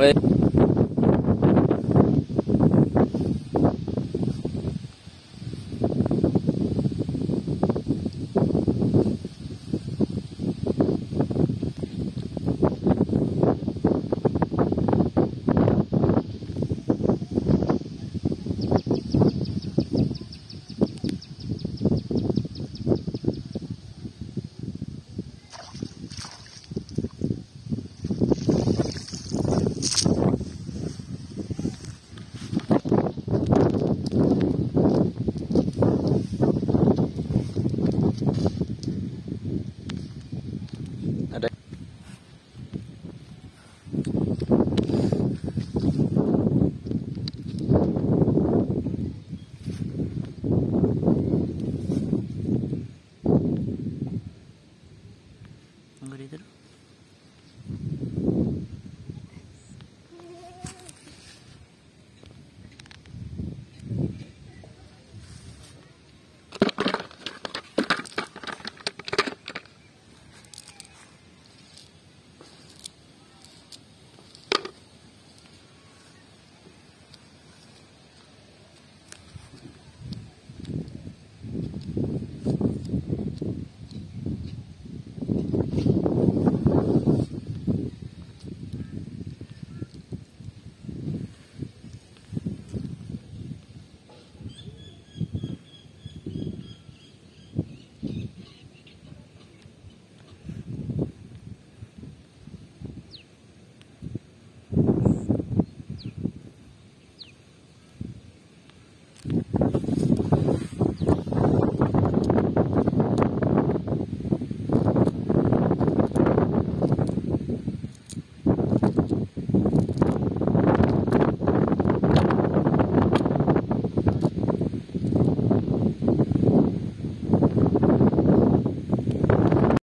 喂。